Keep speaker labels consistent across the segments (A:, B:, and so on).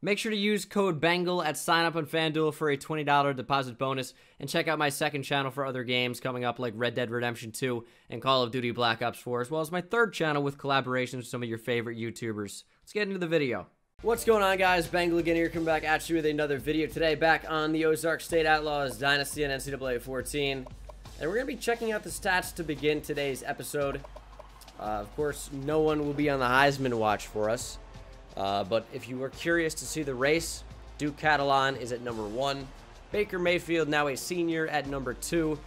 A: Make sure to use code BENGAL at sign up on FanDuel for a $20 deposit bonus and check out my second channel for other games coming up like Red Dead Redemption 2 and Call of Duty Black Ops 4, as well as my third channel with collaborations with some of your favorite YouTubers. Let's get into the video. What's going on guys, Bengal again here, coming back at you with another video today, back on the Ozark State Outlaws Dynasty and NCAA 14. And we're going to be checking out the stats to begin today's episode. Uh, of course, no one will be on the Heisman watch for us. Uh, but if you were curious to see the race, Duke Catalon is at number one. Baker Mayfield, now a senior, at number two.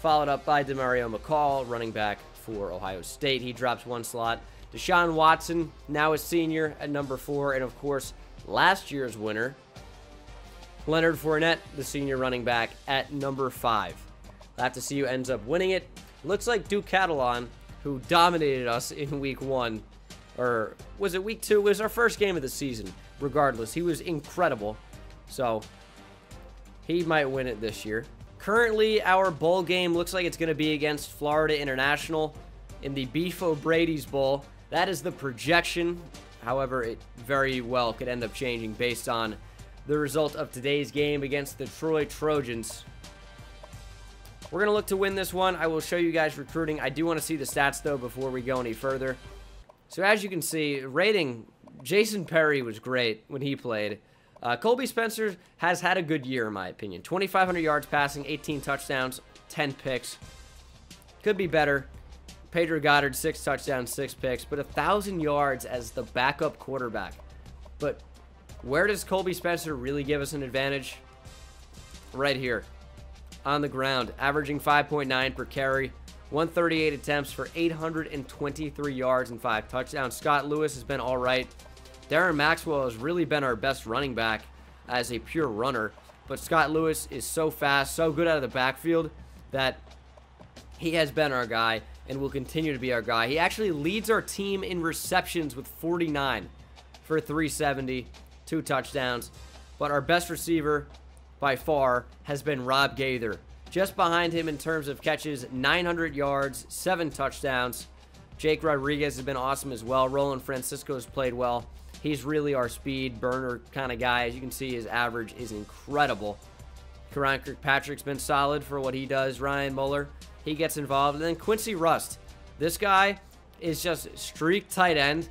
A: Followed up by Demario McCall, running back for Ohio State. He drops one slot. Deshaun Watson, now a senior, at number four. And of course, last year's winner, Leonard Fournette, the senior running back, at number five. We'll have to see who ends up winning it. Looks like Duke Catalon, who dominated us in week one, or was it week two? It was our first game of the season. Regardless, he was incredible. So he might win it this year. Currently, our bowl game looks like it's going to be against Florida International in the Beef O'Brady's Bowl. That is the projection. However, it very well could end up changing based on the result of today's game against the Troy Trojans. We're going to look to win this one. I will show you guys recruiting. I do want to see the stats, though, before we go any further. So as you can see, rating, Jason Perry was great when he played. Uh, Colby Spencer has had a good year, in my opinion. 2,500 yards passing, 18 touchdowns, 10 picks. Could be better. Pedro Goddard, 6 touchdowns, 6 picks, but 1,000 yards as the backup quarterback. But where does Colby Spencer really give us an advantage? Right here. On the ground, averaging 5.9 per carry, 138 attempts for 823 yards and 5 touchdowns. Scott Lewis has been all right. Darren Maxwell has really been our best running back as a pure runner. But Scott Lewis is so fast, so good out of the backfield that he has been our guy and will continue to be our guy. He actually leads our team in receptions with 49 for 370, two touchdowns. But our best receiver by far has been Rob Gaither just behind him in terms of catches, 900 yards, seven touchdowns. Jake Rodriguez has been awesome as well. Roland Francisco has played well. He's really our speed burner kind of guy. As you can see, his average is incredible. Karan Kirkpatrick's been solid for what he does. Ryan Muller, he gets involved. And then Quincy Rust. This guy is just streak tight end.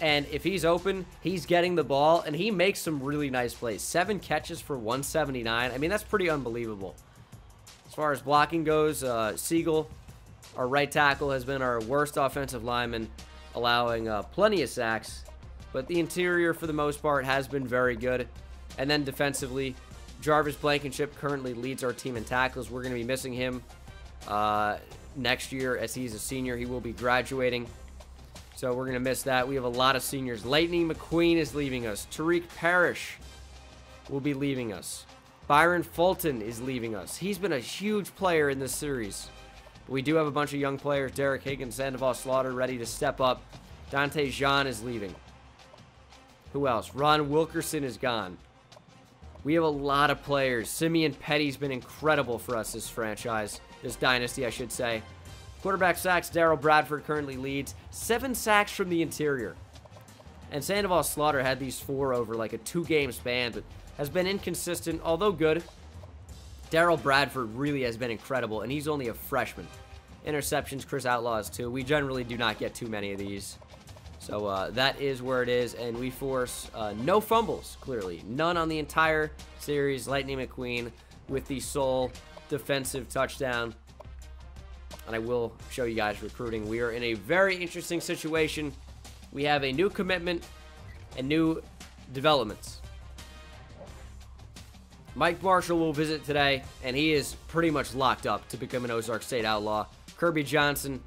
A: And if he's open, he's getting the ball. And he makes some really nice plays. Seven catches for 179. I mean, that's pretty unbelievable. As far as blocking goes, uh, Siegel, our right tackle, has been our worst offensive lineman, allowing uh, plenty of sacks. But the interior, for the most part, has been very good. And then defensively, Jarvis Blankenship currently leads our team in tackles. We're going to be missing him uh, next year as he's a senior. He will be graduating. So we're going to miss that. We have a lot of seniors. Lightning McQueen is leaving us. Tariq Parrish will be leaving us. Byron Fulton is leaving us. He's been a huge player in this series. we do have a bunch of young players. Derek Higgins, Sandoval Slaughter ready to step up. Dante Jean is leaving. Who else? Ron Wilkerson is gone. We have a lot of players. Simeon Petty's been incredible for us this franchise. This dynasty, I should say. Quarterback sacks, Daryl Bradford currently leads. Seven sacks from the interior. And Sandoval Slaughter had these four over like a two-game span, but has been inconsistent, although good. Daryl Bradford really has been incredible, and he's only a freshman. Interceptions, Chris Outlaws, too. We generally do not get too many of these. So uh, that is where it is, and we force uh, no fumbles, clearly. None on the entire series. Lightning McQueen with the sole defensive touchdown. And I will show you guys recruiting. We are in a very interesting situation. We have a new commitment and new developments. Mike Marshall will visit today, and he is pretty much locked up to become an Ozark State Outlaw. Kirby Johnson,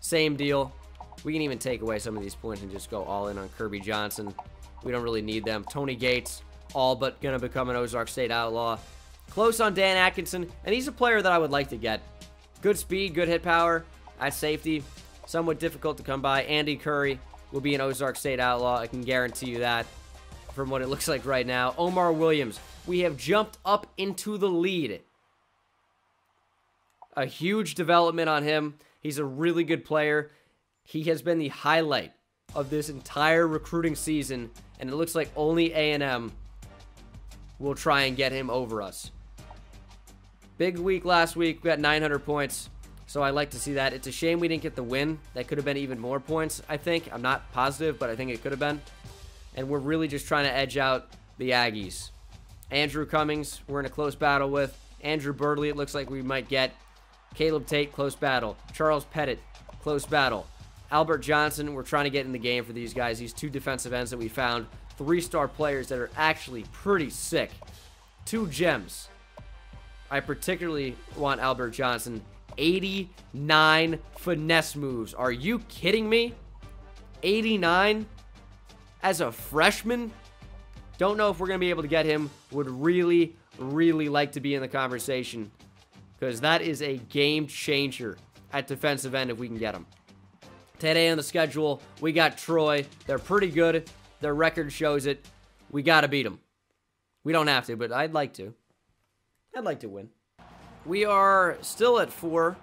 A: same deal. We can even take away some of these points and just go all in on Kirby Johnson. We don't really need them. Tony Gates, all but going to become an Ozark State Outlaw. Close on Dan Atkinson, and he's a player that I would like to get. Good speed, good hit power at safety. Somewhat difficult to come by. Andy Curry will be an Ozark State Outlaw. I can guarantee you that from what it looks like right now. Omar Williams, we have jumped up into the lead. A huge development on him. He's a really good player. He has been the highlight of this entire recruiting season and it looks like only A&M will try and get him over us. Big week last week. We got 900 points. So I like to see that. It's a shame we didn't get the win. That could have been even more points, I think. I'm not positive, but I think it could have been. And we're really just trying to edge out the Aggies. Andrew Cummings, we're in a close battle with. Andrew Birdley, it looks like we might get. Caleb Tate, close battle. Charles Pettit, close battle. Albert Johnson, we're trying to get in the game for these guys. These two defensive ends that we found. Three-star players that are actually pretty sick. Two gems. I particularly want Albert Johnson. 89 finesse moves. Are you kidding me? 89 as a freshman? Don't know if we're going to be able to get him. Would really, really like to be in the conversation. Because that is a game changer at defensive end if we can get him. Today on the schedule, we got Troy. They're pretty good. Their record shows it. We got to beat them. We don't have to, but I'd like to. I'd like to win. We are still at four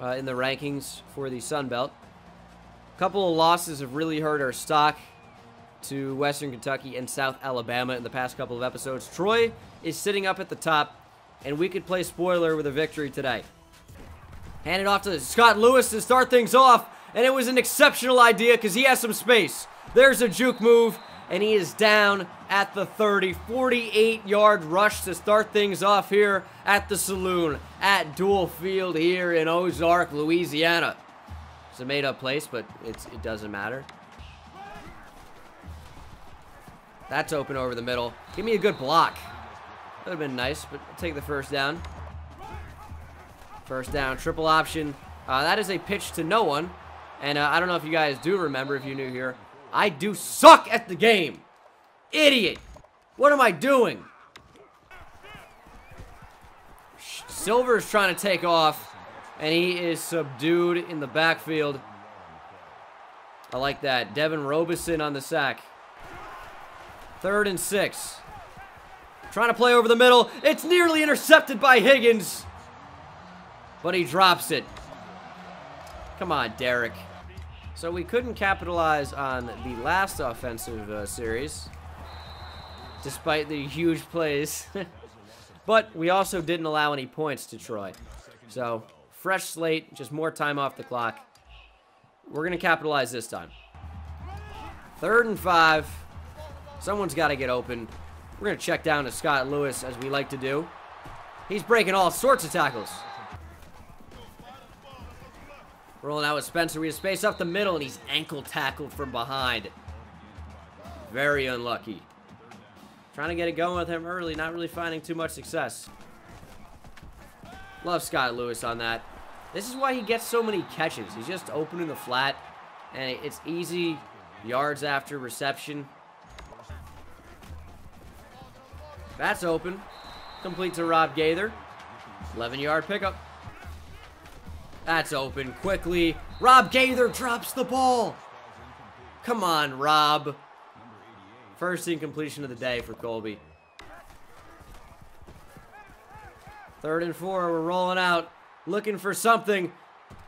A: uh, in the rankings for the Sun Belt. A couple of losses have really hurt our stock to Western Kentucky and South Alabama in the past couple of episodes. Troy is sitting up at the top, and we could play spoiler with a victory today. Hand it off to Scott Lewis to start things off, and it was an exceptional idea because he has some space. There's a juke move, and he is down at the 30. 48-yard rush to start things off here at the Saloon at Dual Field here in Ozark, Louisiana. It's a made-up place, but it doesn't matter. That's open over the middle. Give me a good block. That would have been nice, but I'll take the first down. First down, triple option. Uh, that is a pitch to no one. And uh, I don't know if you guys do remember, if you're new here, I do suck at the game. Idiot. What am I doing? Silver's trying to take off, and he is subdued in the backfield. I like that. Devin Robeson on the sack. Third and six. Trying to play over the middle. It's nearly intercepted by Higgins. But he drops it. Come on, Derek. So we couldn't capitalize on the last offensive uh, series, despite the huge plays. but we also didn't allow any points to Troy. So, fresh slate, just more time off the clock. We're going to capitalize this time. Third and five. Someone's got to get open. We're going to check down to Scott Lewis, as we like to do. He's breaking all sorts of tackles. Rolling out with Spencer. We have space up the middle, and he's ankle tackled from behind. Very unlucky. Trying to get it going with him early, not really finding too much success. Love Scott Lewis on that. This is why he gets so many catches. He's just opening the flat, and it's easy yards after reception. That's open. Complete to Rob Gaither. 11-yard pickup. That's open quickly. Rob Gaither drops the ball. Come on, Rob. First incompletion of the day for Colby. Third and four, we're rolling out. Looking for something.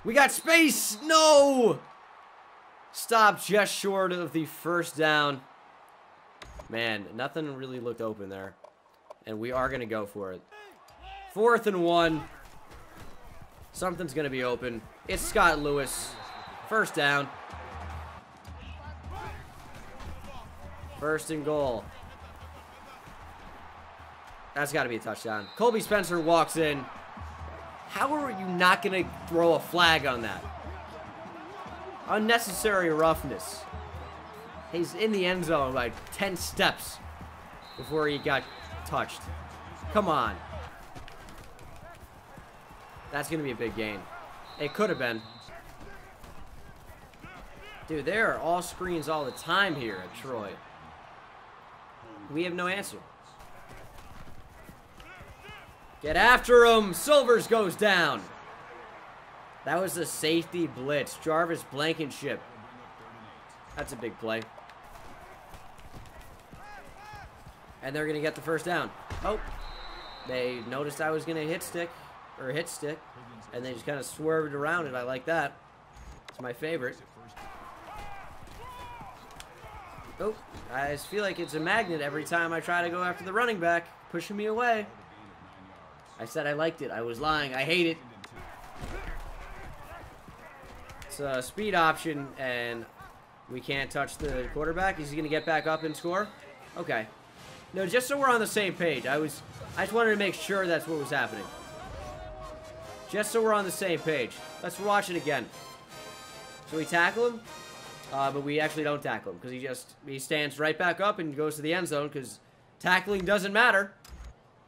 A: We got space! No! Stop just short of the first down. Man, nothing really looked open there. And we are going to go for it. Fourth and one. Something's going to be open. It's Scott Lewis. First down. First and goal. That's got to be a touchdown. Colby Spencer walks in. How are you not going to throw a flag on that? Unnecessary roughness. He's in the end zone by 10 steps before he got touched. Come on. That's going to be a big gain. It could have been. Dude, there are all screens all the time here at Troy. We have no answer. Get after him! Silvers goes down. That was a safety blitz. Jarvis Blankenship. That's a big play. And they're going to get the first down. Oh. They noticed I was going to hit stick or hit stick, and they just kind of swerved around it. I like that. It's my favorite. Oh, I just feel like it's a magnet every time I try to go after the running back, pushing me away. I said I liked it. I was lying. I hate it. It's a speed option, and we can't touch the quarterback. Is he going to get back up and score? Okay. No, just so we're on the same page. I was, I just wanted to make sure that's what was happening. Just so we're on the same page. Let's watch it again. So we tackle him? Uh, but we actually don't tackle him because he just he stands right back up and goes to the end zone because tackling doesn't matter.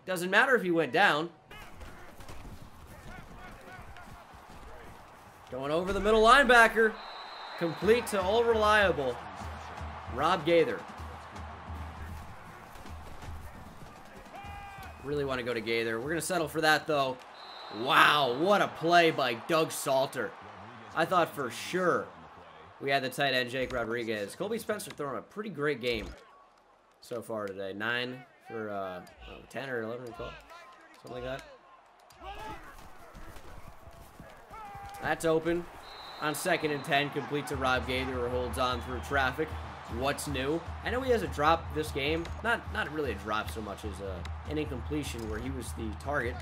A: Doesn't matter if he went down. Going over the middle linebacker. Complete to all reliable. Rob Gaither. Really want to go to Gaither. We're going to settle for that, though. Wow, what a play by Doug Salter. I thought for sure we had the tight end, Jake Rodriguez. Colby Spencer throwing a pretty great game so far today. Nine for uh, 10 or 11 recall. Something like that. That's open. On second and 10, complete to Rob Gaither, who holds on through traffic. What's new? I know he has a drop this game. Not not really a drop so much as a, uh, an incompletion where he was the target.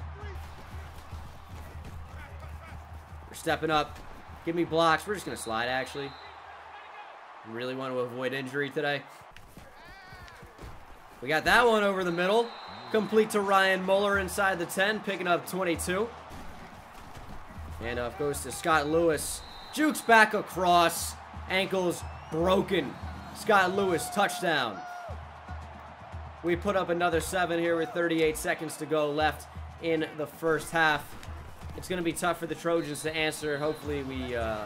A: We're stepping up. Give me blocks. We're just going to slide, actually. Really want to avoid injury today. We got that one over the middle. Complete to Ryan Muller inside the 10, picking up 22. Handoff goes to Scott Lewis. Jukes back across. Ankles broken. Scott Lewis, touchdown. We put up another seven here with 38 seconds to go left in the first half. It's going to be tough for the Trojans to answer. Hopefully we, uh,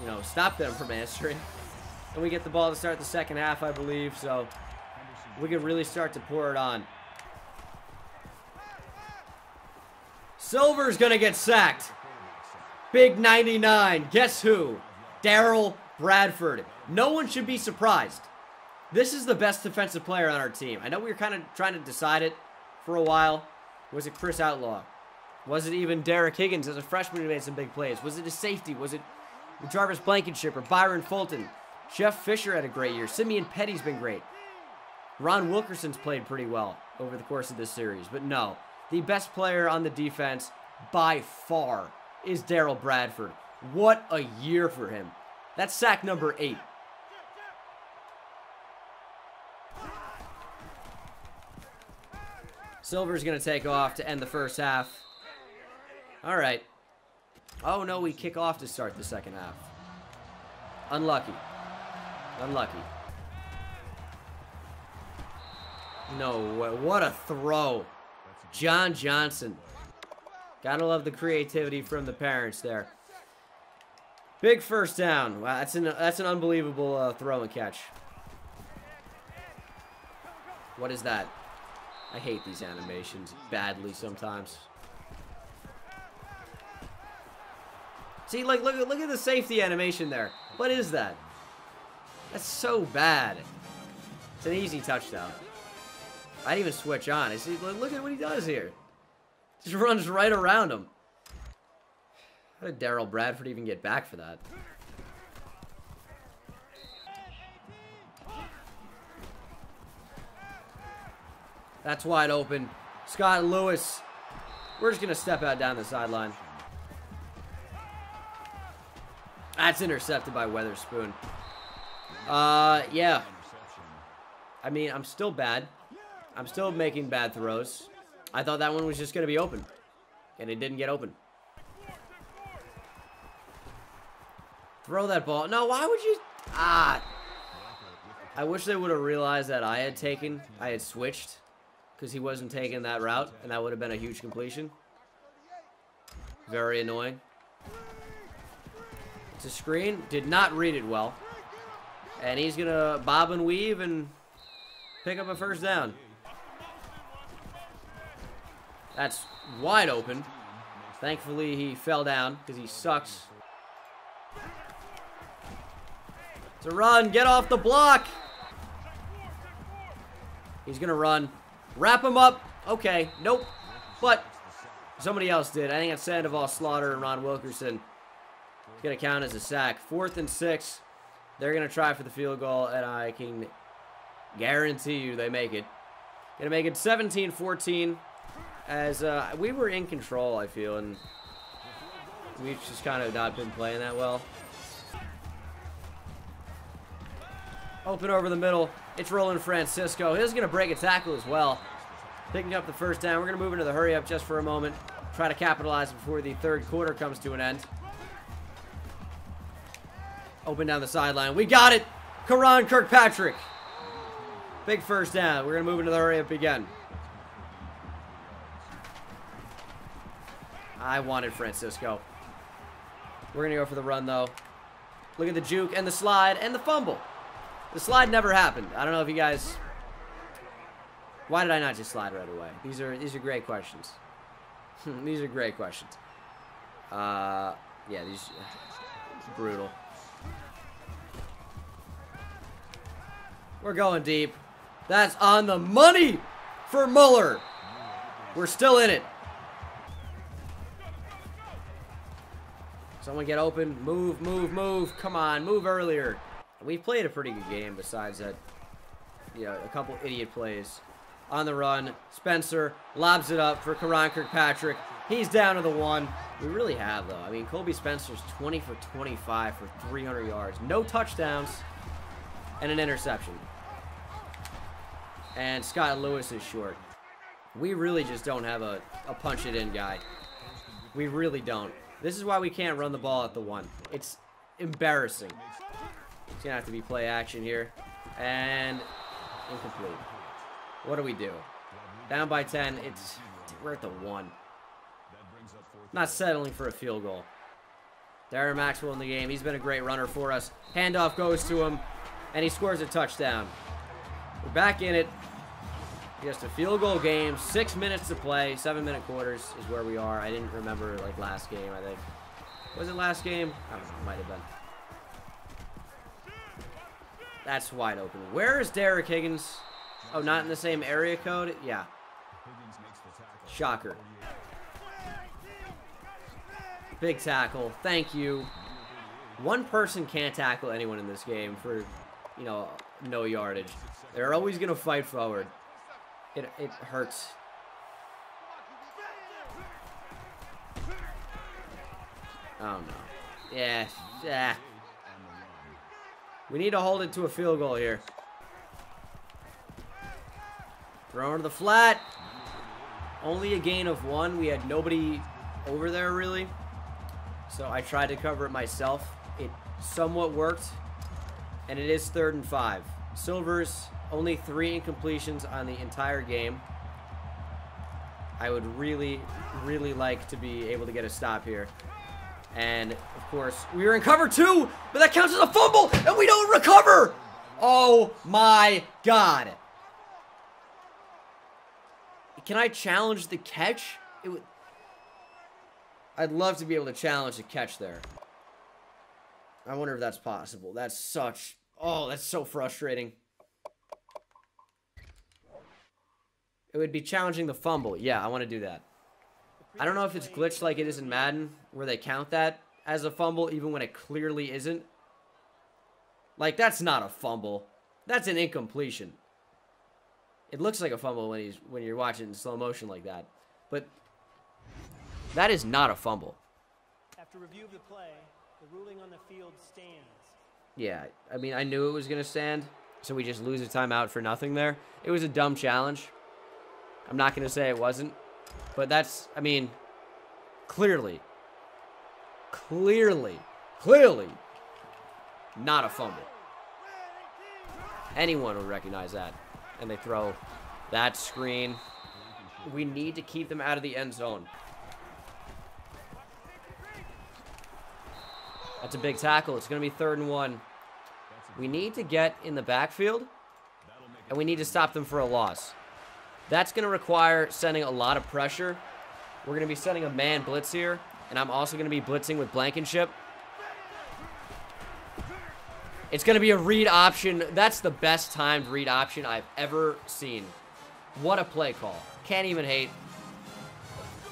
A: you know, stop them from answering. And we get the ball to start the second half, I believe. So we can really start to pour it on. Silver's going to get sacked. Big 99. Guess who? Daryl Bradford. No one should be surprised. This is the best defensive player on our team. I know we were kind of trying to decide it for a while. Was it Chris Outlaw? Was it even Derek Higgins as a freshman who made some big plays? Was it a safety? Was it Jarvis Blankenship or Byron Fulton? Jeff Fisher had a great year. Simeon Petty's been great. Ron Wilkerson's played pretty well over the course of this series. But no, the best player on the defense by far is Daryl Bradford. What a year for him. That's sack number eight. Silver's going to take off to end the first half. All right. Oh, no, we kick off to start the second half. Unlucky. Unlucky. No way. What a throw. John Johnson. Gotta love the creativity from the parents there. Big first down. Wow, that's an that's an unbelievable uh, throw and catch. What is that? I hate these animations badly sometimes. See, like look look at the safety animation there. What is that? That's so bad. It's an easy touchdown. I didn't even switch on. See, look at what he does here. Just runs right around him. How did Daryl Bradford even get back for that? That's wide open. Scott Lewis. We're just going to step out down the sideline. That's intercepted by Weatherspoon. Uh, yeah. I mean, I'm still bad. I'm still making bad throws. I thought that one was just going to be open. And it didn't get open. Throw that ball. No, why would you... Ah. I wish they would have realized that I had taken... I had switched. Because he wasn't taking that route. And that would have been a huge completion. Very annoying. It's a screen. Did not read it well. And he's going to bob and weave and pick up a first down. That's wide open. Thankfully, he fell down because he sucks. A run. Get off the block. He's going to run. Wrap him up. Okay. Nope. But somebody else did. I think it's Sandoval Slaughter and Ron Wilkerson. It's going to count as a sack. Fourth and six. They're going to try for the field goal, and I can guarantee you they make it. Going to make it 17-14 as uh, we were in control, I feel, and we've just kind of not been playing that well. Open over the middle. It's Roland Francisco. He's going to break a tackle as well. Picking up the first down. We're going to move into the hurry up just for a moment. Try to capitalize before the third quarter comes to an end. Open down the sideline. We got it! Karan Kirkpatrick. Big first down. We're going to move into the hurry up again. I wanted Francisco. We're going to go for the run, though. Look at the juke and the slide and the fumble. The slide never happened. I don't know if you guys... Why did I not just slide right away? These are these are great questions. these are great questions. Uh, yeah, these brutal. We're going deep. That's on the money for Muller. We're still in it. Someone get open. Move, move, move. Come on, move earlier. We've played a pretty good game besides that, you know, a couple idiot plays. On the run, Spencer lobs it up for Karan Kirkpatrick. He's down to the one. We really have, though. I mean, Colby Spencer's 20 for 25 for 300 yards. No touchdowns and an interception. And Scott Lewis is short. We really just don't have a, a punch-it-in guy. We really don't. This is why we can't run the ball at the one. It's embarrassing. It's going to have to be play action here. And incomplete. What do we do? Down by 10. It's We're at the one. Not settling for a field goal. Darren Maxwell in the game. He's been a great runner for us. Handoff goes to him. And he scores a touchdown. We're back in it. Just a field goal game. Six minutes to play. Seven minute quarters is where we are. I didn't remember like last game, I think. Was it last game? I don't know. Might have been. That's wide open. Where is Derek Higgins? Oh, not in the same area code? Yeah. Shocker. Big tackle. Thank you. One person can't tackle anyone in this game for, you know, no yardage. They're always going to fight forward. It, it hurts. Oh, no. Yeah. Yeah. We need to hold it to a field goal here. Throwing to the flat. Only a gain of one. We had nobody over there, really. So I tried to cover it myself. It somewhat worked. And it is third and five. Silvers, only three incompletions on the entire game. I would really, really like to be able to get a stop here. And, of course, we were in cover two, but that counts as a fumble, and we don't recover! Oh, my God. Can I challenge the catch? It would... I'd love to be able to challenge the catch there. I wonder if that's possible. That's such... Oh, that's so frustrating. It would be challenging the fumble. Yeah, I want to do that. I don't know if it's glitched like it is in Madden, where they count that as a fumble, even when it clearly isn't. Like, that's not a fumble. That's an incompletion. It looks like a fumble when he's when you're watching in slow motion like that. But that is not a fumble.
B: After review of the play, the ruling on the field stands.
A: Yeah, I mean, I knew it was going to stand, so we just lose a timeout for nothing there. It was a dumb challenge. I'm not going to say it wasn't. But that's, I mean, clearly, clearly, clearly not a fumble. Anyone would recognize that. And they throw that screen. We need to keep them out of the end zone. That's a big tackle. It's going to be third and one. We need to get in the backfield, and we need to stop them for a loss. That's going to require sending a lot of pressure. We're going to be sending a man blitz here, and I'm also going to be blitzing with Blankenship. It's going to be a read option. That's the best timed read option I've ever seen. What a play call. Can't even hate.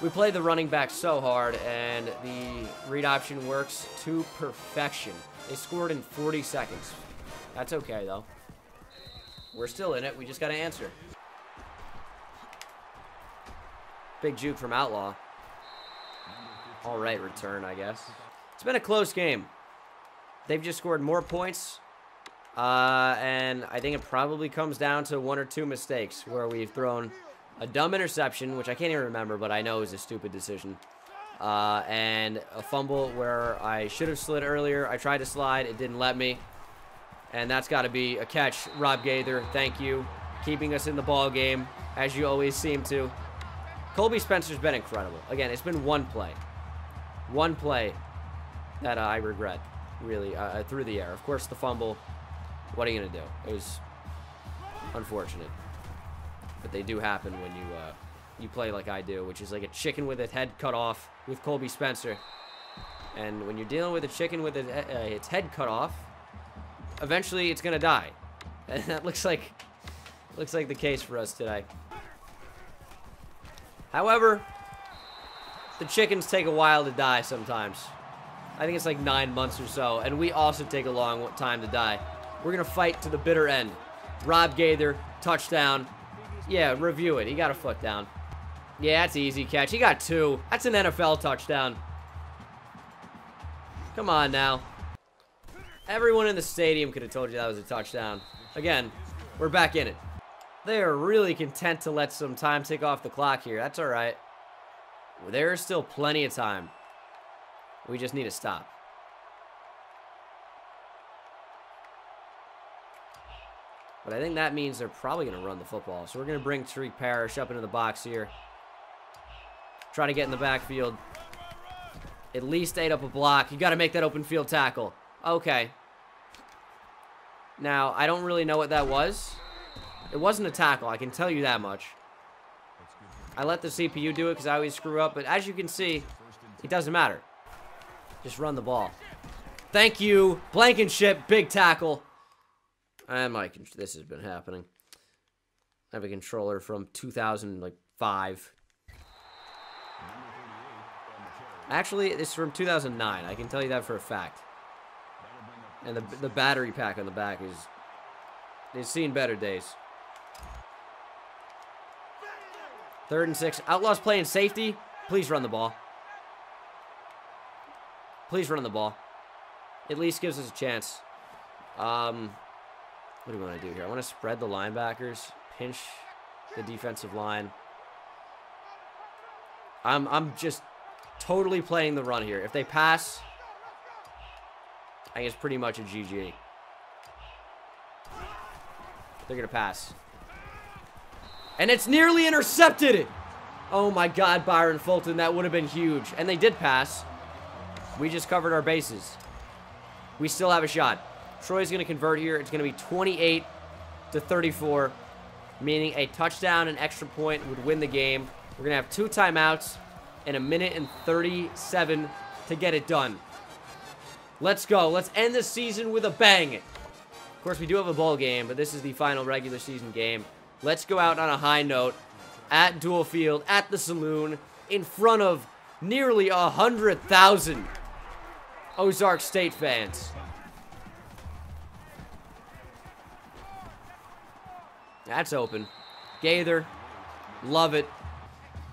A: We played the running back so hard, and the read option works to perfection. They scored in 40 seconds. That's okay, though. We're still in it. We just got to answer. Big juke from Outlaw. All right, return, I guess. It's been a close game. They've just scored more points. Uh, and I think it probably comes down to one or two mistakes where we've thrown a dumb interception, which I can't even remember, but I know is a stupid decision. Uh, and a fumble where I should have slid earlier. I tried to slide. It didn't let me. And that's got to be a catch. Rob Gaither, thank you. Keeping us in the ball game, as you always seem to. Colby Spencer's been incredible. Again, it's been one play. One play that uh, I regret, really, uh, uh, through the air. Of course, the fumble. What are you going to do? It was unfortunate. But they do happen when you uh, you play like I do, which is like a chicken with its head cut off with Colby Spencer. And when you're dealing with a chicken with its, uh, its head cut off, eventually it's going to die. And that looks like looks like the case for us today. However, the chickens take a while to die sometimes. I think it's like nine months or so, and we also take a long time to die. We're going to fight to the bitter end. Rob Gaither, touchdown. Yeah, review it. He got a foot down. Yeah, that's easy catch. He got two. That's an NFL touchdown. Come on now. Everyone in the stadium could have told you that was a touchdown. Again, we're back in it. They are really content to let some time tick off the clock here. That's all right. There's still plenty of time. We just need to stop. But I think that means they're probably going to run the football. So we're going to bring Tariq Parrish up into the box here. Try to get in the backfield. At least ate up a block. You got to make that open field tackle. Okay. Now, I don't really know what that was. It wasn't a tackle, I can tell you that much. I let the CPU do it because I always screw up, but as you can see, it doesn't matter. Just run the ball. Thank you, Blankenship, big tackle. And my, this has been happening. I have a controller from 2005. Actually, it's from 2009. I can tell you that for a fact. And the, the battery pack on the back is... It's seen better days. Third and six. Outlaws playing safety. Please run the ball. Please run the ball. At least gives us a chance. Um, what do we want to do here? I want to spread the linebackers. Pinch the defensive line. I'm, I'm just totally playing the run here. If they pass, I think it's pretty much a GG. They're going to pass. And it's nearly intercepted. Oh my god, Byron Fulton, that would have been huge. And they did pass. We just covered our bases. We still have a shot. Troy's going to convert here. It's going to be 28 to 34, meaning a touchdown and extra point would win the game. We're going to have two timeouts and a minute and 37 to get it done. Let's go. Let's end the season with a bang. Of course, we do have a bowl game, but this is the final regular season game. Let's go out on a high note at Dual Field, at the Saloon, in front of nearly a 100,000 Ozark State fans. That's open. Gaither. Love it.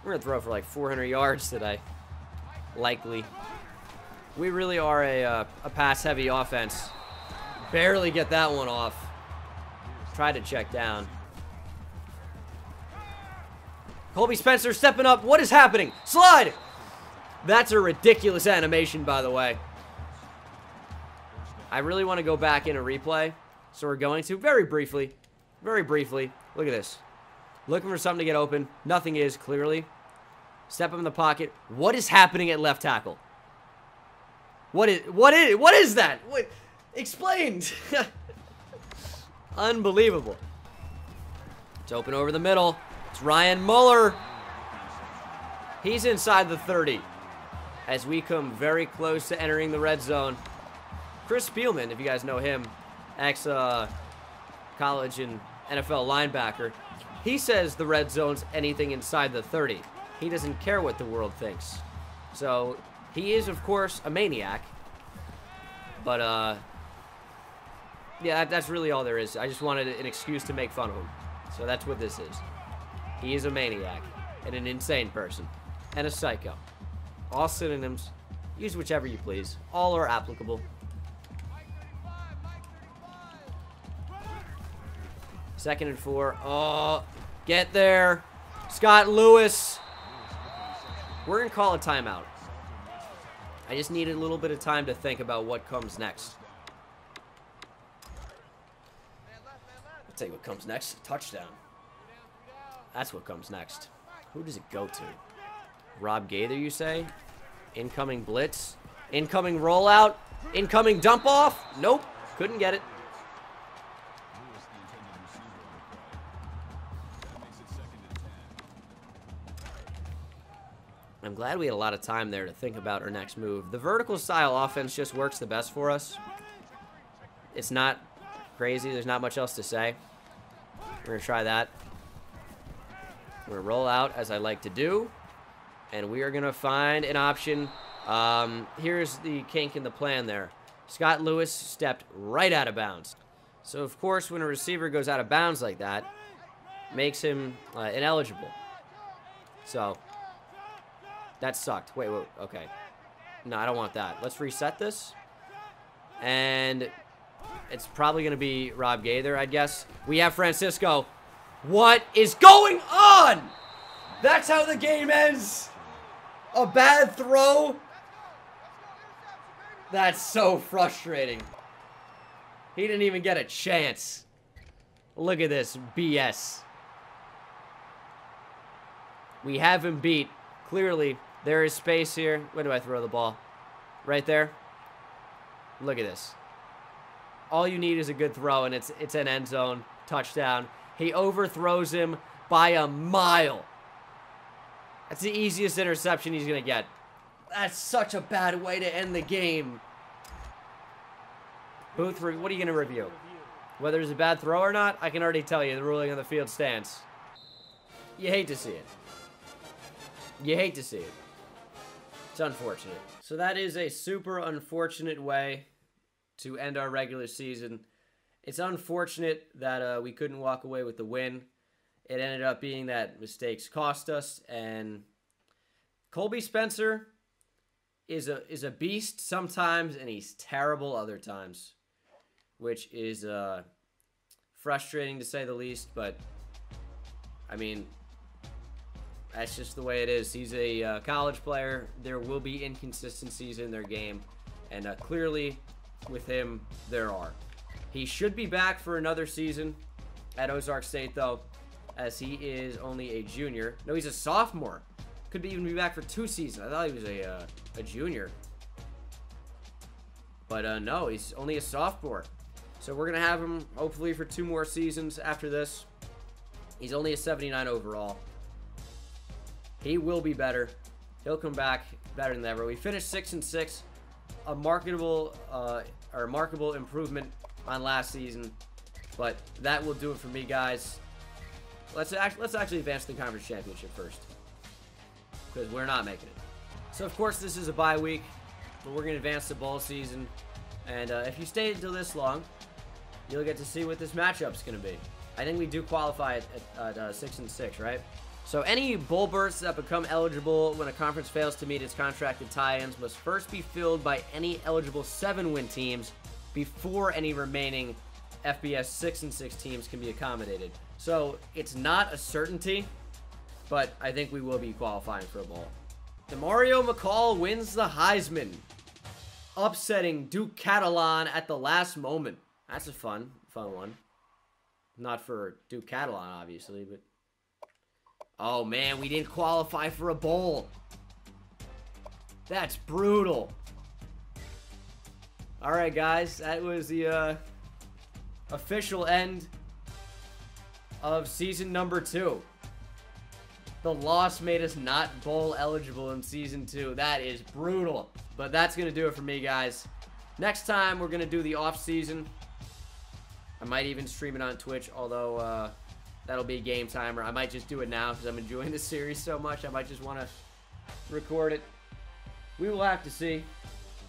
A: We're going to throw for like 400 yards today. Likely. We really are a, uh, a pass-heavy offense. Barely get that one off. Tried to check down. Colby Spencer stepping up. What is happening? Slide! That's a ridiculous animation, by the way. I really want to go back in a replay. So we're going to, very briefly, very briefly. Look at this. Looking for something to get open. Nothing is, clearly. Step up in the pocket. What is happening at left tackle? What is, what is, what is that? What, explained. Unbelievable. It's open over the middle. It's Ryan Muller. He's inside the 30 as we come very close to entering the red zone. Chris Spielman, if you guys know him, ex uh, college and NFL linebacker, he says the red zone's anything inside the 30. He doesn't care what the world thinks. So he is, of course, a maniac. But, uh, Yeah, that, that's really all there is. I just wanted an excuse to make fun of him. So that's what this is. He is a maniac and an insane person and a psycho. All synonyms. Use whichever you please. All are applicable. Second and four. Oh, get there. Scott Lewis. We're going to call a timeout. I just need a little bit of time to think about what comes next. I'll tell you what comes next. Touchdown. That's what comes next. Who does it go to? Rob Gaither, you say? Incoming blitz? Incoming rollout? Incoming dump off? Nope. Couldn't get it. I'm glad we had a lot of time there to think about our next move. The vertical style offense just works the best for us. It's not crazy. There's not much else to say. We're going to try that. We're going to roll out as I like to do. And we are going to find an option. Um, here's the kink in the plan there. Scott Lewis stepped right out of bounds. So, of course, when a receiver goes out of bounds like that, makes him uh, ineligible. So, that sucked. Wait, wait, okay. No, I don't want that. Let's reset this. And it's probably going to be Rob Gaither, I guess. We have Francisco. What is going on? That's how the game ends. A bad throw. That's so frustrating. He didn't even get a chance. Look at this BS. We have him beat. Clearly, there is space here. Where do I throw the ball? Right there. Look at this. All you need is a good throw, and it's it's an end zone touchdown. He overthrows him by a mile. That's the easiest interception he's going to get. That's such a bad way to end the game. Booth, what are you going to review? Whether it's a bad throw or not, I can already tell you the ruling on the field stands. You hate to see it. You hate to see it. It's unfortunate. So that is a super unfortunate way to end our regular season. It's unfortunate that uh, we couldn't walk away with the win. It ended up being that mistakes cost us, and Colby Spencer is a is a beast sometimes, and he's terrible other times, which is uh, frustrating to say the least. But I mean, that's just the way it is. He's a uh, college player. There will be inconsistencies in their game, and uh, clearly, with him, there are. He should be back for another season at Ozark State, though, as he is only a junior. No, he's a sophomore. Could be even be back for two seasons. I thought he was a uh, a junior, but uh, no, he's only a sophomore. So we're gonna have him hopefully for two more seasons after this. He's only a 79 overall. He will be better. He'll come back better than ever. We finished six and six, a marketable uh, or remarkable improvement on last season. But that will do it for me, guys. Let's let's actually advance the conference championship first, because we're not making it. So of course this is a bye week, but we're gonna advance the bowl season. And uh, if you stay until this long, you'll get to see what this matchup's gonna be. I think we do qualify at, at, uh, six and six, right? So any bowl berths that become eligible when a conference fails to meet its contracted tie-ins must first be filled by any eligible seven-win teams before any remaining FBS six and six teams can be accommodated. So it's not a certainty, but I think we will be qualifying for a bowl. Demario McCall wins the Heisman, upsetting Duke Catalon at the last moment. That's a fun, fun one. Not for Duke Catalon, obviously, but Oh man, we didn't qualify for a bowl. That's brutal. Alright guys, that was the uh, official end of season number two. The loss made us not bowl eligible in season two. That is brutal. But that's going to do it for me, guys. Next time, we're going to do the off season. I might even stream it on Twitch, although... Uh, That'll be a game timer. I might just do it now because I'm enjoying this series so much. I might just want to record it. We will have to see.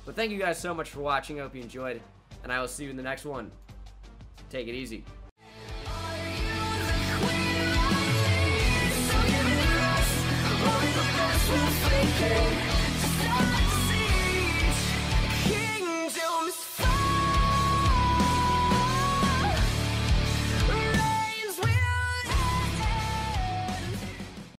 A: But thank you guys so much for watching. I hope you enjoyed, and I will see you in the next one. Take it easy.